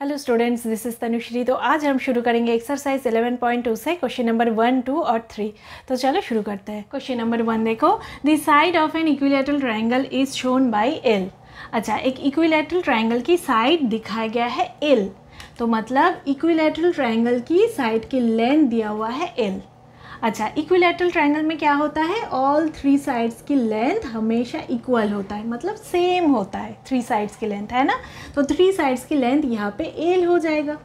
Hello students this is Tanushree तो आज हम शुरू करेंगे एक्सरसाइज 11.2 से क्वेश्चन नंबर वन टू और थ्री तो चलो शुरू करते हैं। क्वेश्चन नंबर वन देखो। The side of an equilateral triangle is shown by L अच्छा एक इक्विलेटरल ट्रायंगल की साइड दिखाया गया है एल तो मतलब इक्विलेटरल ट्राइंगल की साइड की लेंथ दिया हुआ है एल अच्छा इक्विलेटरल ट्राइंगल में क्या होता है? ऑल थ्री साइड्स की लेंथ हमेशा इक्वल होता है। मतलब सेम होता है। थ्री साइड्स की लेंथ है ना? तो थ्री साइड्स की लेंथ यहाँ पे एल हो जाएगा।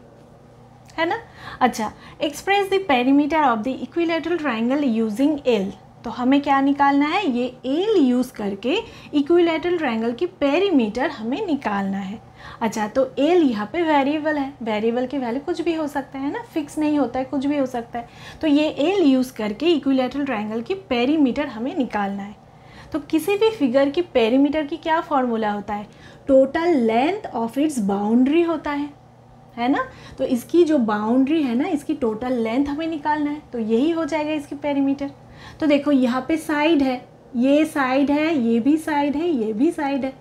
है ना? अच्छा express the perimeter of the equilateral triangle using L तो हमें क्या निकालना है? ये एल यूज़ करके इक्विलेटरल ट्रायंगल की पेरीमीटर हमें निकालना है। अच्छा तो एल यहाँ पे वेरिएबल है। वेरिएबल की वैल्यू कुछ भी हो सकता है ना? फिक्स नहीं होता है, कुछ भी हो सकता है। तो ये एल यूज़ करके इक्विलेटरल ट्रायंगल की पेरीमीटर हमें निकालना है। तो किसी भी फिगर की पेरीमीटर की क्या फॉर्मूला होता है? Total length of its boundary होता है। है ना? तो इसकी जो बाउंड्री है ना, इसकी टोटल लेंथ हमें निकालना है। तो यही हो जाएगा इसकी पेरीमीटर तो देखो, यहाँ पे साइड है, ये साइड है, ये भी साइड है, ये भी साइड है।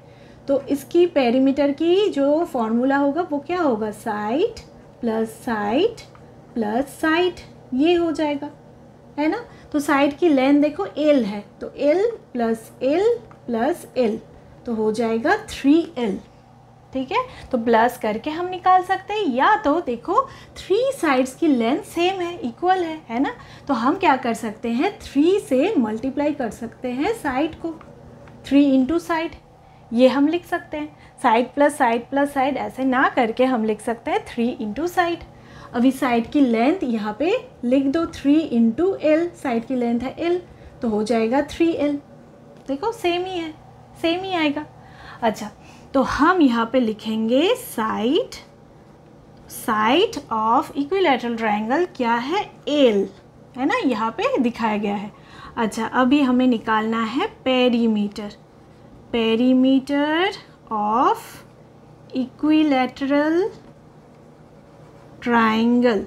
तो इसकी पेरीमीटर की जो फॉर्मूला होगा, वो क्या होगा? Side plus side plus side ये हो जाएगा, है ना? तो साइड की लेंथ देखो एल है तो L plus L plus L तो हो जाएगा थ्री एल ठीक है? तो प्लस करके हम निकाल सकते हैं। या तो देखो थ्री साइड्स की लेंथ सेम है इक्वल है है ना? तो हम क्या कर सकते हैं? थ्री से मल्टीप्लाई कर सकते हैं साइड को। थ्री इंटू साइड ये हम लिख सकते हैं। Side plus side plus side ऐसे ना करके हम लिख सकते हैं थ्री इंटू साइड अभी साइड की लेंथ यहाँ पे लिख दो थ्री इंटू एल साइड की लेंथ है एल तो हो जाएगा थ्री एल देखो सेम ही है सेम ही आएगा। अच्छा तो हम यहाँ पे लिखेंगे side side of equilateral triangle क्या है? एल है ना? यहाँ पे दिखाया गया है। अच्छा अभी हमें निकालना है perimeter perimeter of equilateral triangle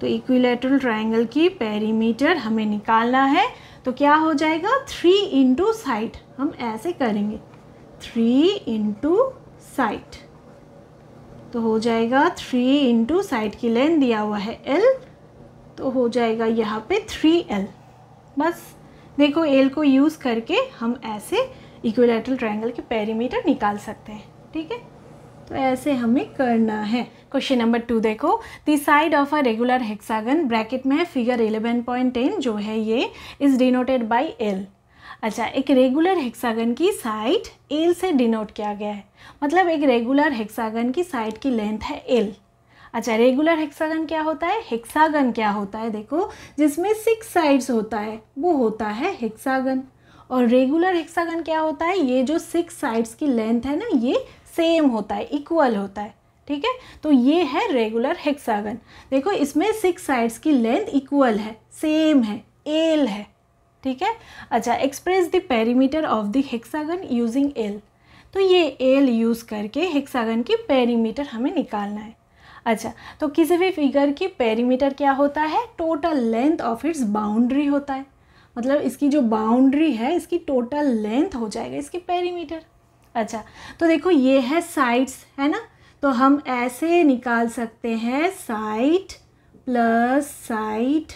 तो इक्विलेटरल ट्रायंगल की पेरीमीटर हमें निकालना है। तो क्या हो जाएगा? थ्री इंटू साइड हम ऐसे करेंगे। थ्री इंटू साइट तो हो जाएगा थ्री इंटू साइड की लेंथ दिया हुआ है एल तो हो जाएगा यहाँ पे थ्री एल बस, देखो एल को यूज़ करके हम ऐसे इक्विलेटरल ट्रायंगल के पेरीमीटर निकाल सकते हैं, ठीक है? तो ऐसे हमें करना है। क्वेश्चन नंबर टू देखो। The side of a regular hexagon bracket में है फिगर 11.10 जो है ये इज़ डिनोटेड बाय एल अच्छा एक रेगुलर हेक्सागन की साइड एल से डिनोट किया गया है। मतलब एक रेगुलर हेक्सागन की साइड की लेंथ है एल अच्छा रेगुलर हेक्सागन क्या होता है? हेक्सागन क्या होता है? देखो, जिसमें सिक्स साइड्स होता है, वो होता है हेक्सागन और रेगुलर हेक्सागन क्या होता है? ये जो सिक्स साइड्स की लेंथ है ना, ये सेम होता है इक्वल होता है, ठीक है? तो ये है रेगुलर हेक्सागन देखो, इसमें सिक्स साइड्स की लेंथ इक्वल है सेम है एल है। ठीक है? अच्छा express the perimeter of the hexagon using L तो ये एल यूज़ करके हेक्सागन की पेरीमीटर हमें निकालना है। अच्छा तो किसी भी फिगर की पेरीमीटर क्या होता है? Total length of its boundary होता है। मतलब इसकी जो बाउंड्री है, इसकी टोटल लेंथ हो जाएगा इसकी पेरीमीटर अच्छा तो देखो ये है साइड्स है ना? तो हम ऐसे निकाल सकते हैं side plus side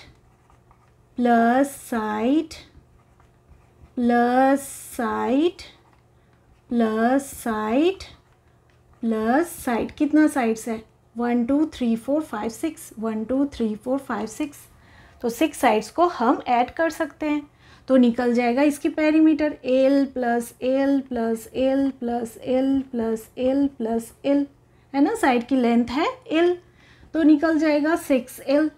plus side plus side plus side plus side कितना साइड्स है? One two three four five six one two three four five six तो सिक्स साइड्स को हम ऐड कर सकते हैं। तो निकल जाएगा इसकी perimeter L plus L plus L plus L plus L plus L है ना? साइड की लेंथ है एल तो निकल जाएगा सिक्स एल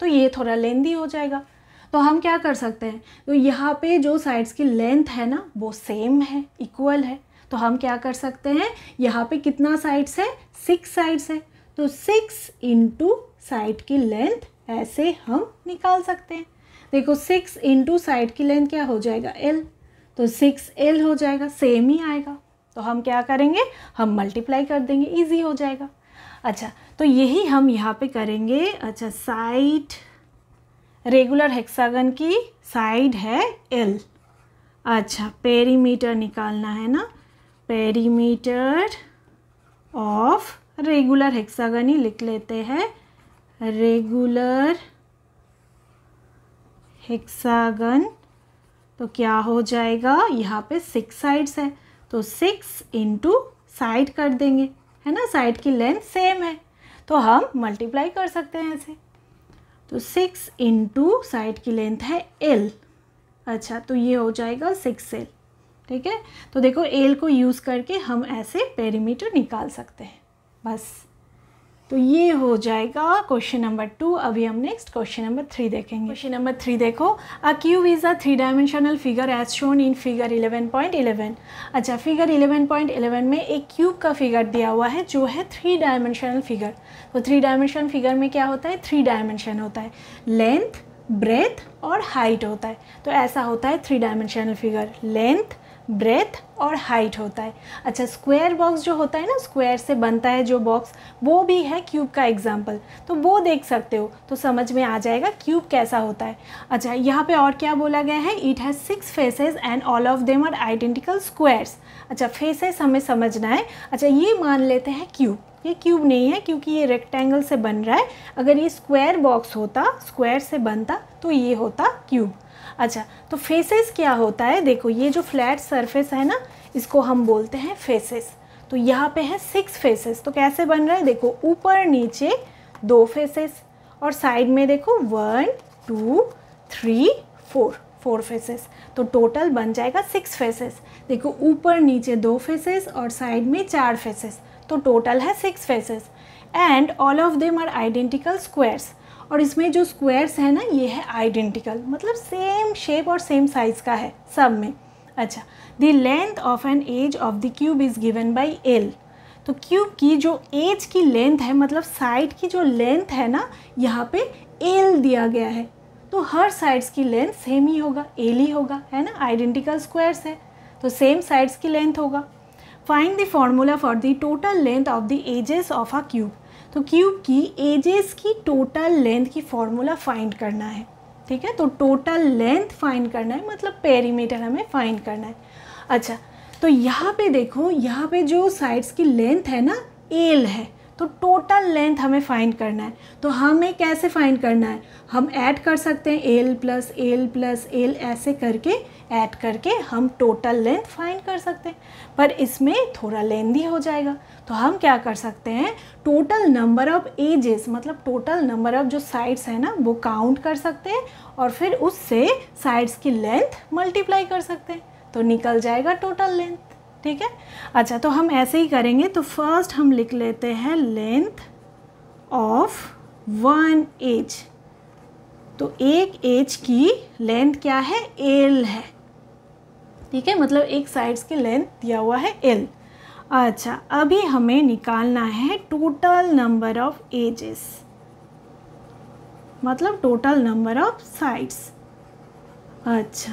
तो ये थोड़ा लेंदी हो जाएगा। तो हम क्या कर सकते हैं? तो यहाँ पे जो साइड्स की लेंथ है ना, वो सेम है इक्वल है। तो हम क्या कर सकते हैं? यहाँ पे कितना साइड्स है? सिक्स साइड्स है। तो सिक्स इंटू साइड की लेंथ ऐसे हम निकाल सकते हैं। देखो सिक्स इंटू साइड की लेंथ क्या हो जाएगा? एल तो सिक्स एल हो जाएगा सेम ही आएगा। तो हम क्या करेंगे? हम मल्टीप्लाई कर देंगे इजी हो जाएगा। अच्छा तो यही हम यहाँ पे करेंगे। अच्छा साइड रेगुलर हेक्सागन की साइड है एल अच्छा पेरीमीटर निकालना है ना? पेरीमीटर ऑफ़ रेगुलर हेक्सागन ही लिख लेते हैं। रेगुलर हेक्सागन तो क्या हो जाएगा? यहाँ पे सिक्स साइड्स है। तो सिक्स इंटू साइड कर देंगे। है ना? साइड की लेंथ सेम है। तो हम मल्टीप्लाई कर सकते हैं ऐसे तो सिक्स इंटू साइड की लेंथ है एल अच्छा तो ये हो जाएगा सिक्स एल ठीक है? तो देखो एल को यूज़ करके हम ऐसे पेरीमीटर निकाल सकते हैं। बस। तो ये हो जाएगा क्वेश्चन नंबर टू। अभी हम नेक्स्ट क्वेश्चन नंबर थ्री देखेंगे। क्वेश्चन नंबर थ्री देखो। A cube is a three dimensional figure as shown in figure eleven point eleven अच्छा फिगर इलेवन पॉइंट इलेवन में एक क्यूब का फिगर दिया हुआ है, जो है थ्री डायमेंशनल फिगर तो थ्री डायमेंशनल फिगर में क्या होता है? थ्री डायमेंशन होता है। लेंथ ब्रेथ और हाइट होता है। तो ऐसा होता है three dimensional figure length breadth और हाइट होता है। अच्छा स्क्वायर बॉक्स जो होता है ना स्क्वायर से बनता है जो बॉक्स वो भी है क्यूब का एग्ज़ाम्पल तो वो देख सकते हो तो समझ में आ जाएगा क्यूब कैसा होता है। अच्छा यहाँ पे और क्या बोला गया है? It has six faces and all of them are identical squares अच्छा फेसेस हमें समझना है। अच्छा ये मान लेते हैं क्यूब ये क्यूब नहीं है, क्योंकि ये रेक्टेंगल से बन रहा है। अगर ये स्क्वायर बॉक्स होता स्क्वायर से बनता तो ये होता क्यूब अच्छा तो फेसेस क्या होता है? देखो, ये जो फ्लैट सरफेस है ना, इसको हम बोलते हैं फेसेस तो यहाँ पे है सिक्स फेसेस तो कैसे बन रहा है? देखो, ऊपर नीचे दो फेसेस और साइड में देखो one two three four four faces तो टोटल बन जाएगा सिक्स फेसेस देखो, ऊपर नीचे दो फेसेस और साइड में चार फेसेस तो टोटल है six faces and all of them are identical squares और इसमें जो स्क्वायर्स है ना, ये है आइडेंटिकल मतलब सेम शेप और सेम साइज़ का है, सब में। अच्छा the length of an edge of the cube is given by L तो क्यूब की जो एज की लेंथ है मतलब साइड की जो लेंथ है ना, यहाँ पे एल दिया गया है। तो हर साइड्स की लेंथ सेम ही होगा एल ही होगा, है ना? आइडेंटिकल स्क्वायर्स है तो सेम साइड्स की लेंथ होगा। Find the formula for the total length of the edges of a cube तो क्यूब की एजेस की टोटल लेंथ की फॉर्मूला फाइंड करना है, ठीक है? तो टोटल लेंथ फाइंड करना है मतलब पेरीमीटर हमें फाइंड करना है। अच्छा तो यहाँ पे देखो, यहाँ पे जो साइड्स की लेंथ है ना एल है तो टोटल लेंथ हमें फाइंड करना है। तो हमें कैसे फाइंड करना है? हम ऐड कर सकते हैं L plus L plus L ऐसे करके ऐड करके हम टोटल लेंथ फाइंड कर सकते हैं। पर इसमें थोड़ा लेंदी हो जाएगा। तो हम क्या कर सकते हैं? टोटल नंबर ऑफ़ एजेस मतलब टोटल नंबर ऑफ़ जो साइड्स हैं ना, वो काउंट कर सकते हैं और फिर उससे साइड्स की लेंथ मल्टीप्लाई कर सकते हैं। तो निकल जाएगा टोटल लेंथ ठीक है? अच्छा तो हम ऐसे ही करेंगे। तो फ़र्स्ट हम लिख लेते हैं लेंथ ऑफ़ वन एज तो एक एज की लेंथ क्या है? एल है। ठीक है? मतलब एक साइड्स की लेंथ दिया हुआ है एल अच्छा अभी हमें निकालना है टोटल नंबर ऑफ़ एजेस मतलब टोटल नंबर ऑफ़ साइड्स अच्छा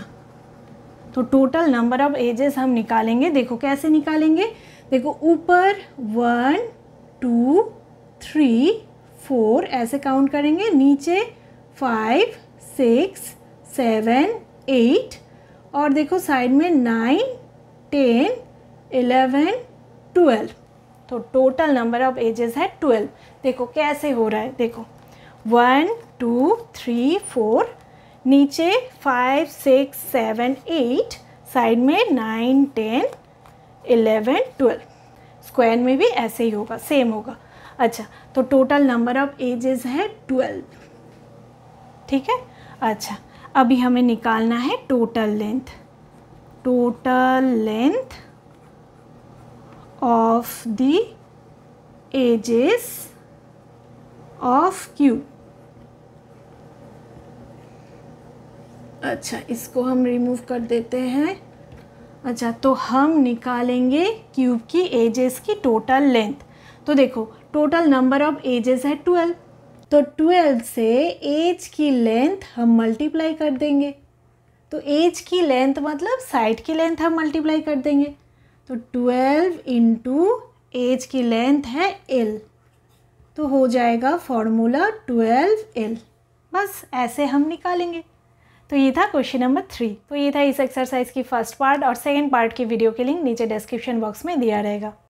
तो टोटल नंबर ऑफ़ एजेस हम निकालेंगे। देखो कैसे निकालेंगे? देखो, ऊपर वन टू थ्री फोर ऐसे काउंट करेंगे। नीचे फाइव सिक्स सेवन एट और देखो साइड में नाइन टेन इलेवन ट्वेल्व तो टोटल नंबर ऑफ़ एजेस है ट्वेल्व देखो कैसे हो रहा है, देखो. वन टू थ्री फोर नीचे five six seven eight side में nine ten eleven twelve square में भी ऐसे ही होगा सेम होगा. अच्छा तो टोटल नंबर ऑफ़ एजेस है ट्वेल्व ठीक है? अच्छा अभी हमें निकालना है total length total length of the edges of cube अच्छा इसको हम रिमूव कर देते हैं। अच्छा तो हम निकालेंगे क्यूब की एजेस की टोटल लेंथ तो देखो टोटल नंबर ऑफ़ एजेस है ट्वेल्व तो ट्वेल्व से एज की लेंथ हम मल्टीप्लाई कर देंगे। तो एज की लेंथ मतलब साइड की लेंथ हम मल्टीप्लाई कर देंगे। तो ट्वेल्व इंटू एज की लेंथ है एल। तो हो जाएगा फॉर्मूला ट्वेल्व एल। बस ऐसे हम निकालेंगे। तो ये था क्वेश्चन नंबर थ्री। तो ये था इस एक्सरसाइज की फ़र्स्ट पार्ट और सेकेंड पार्ट की वीडियो के लिंक नीचे डिस्क्रिप्शन बॉक्स में दिया रहेगा।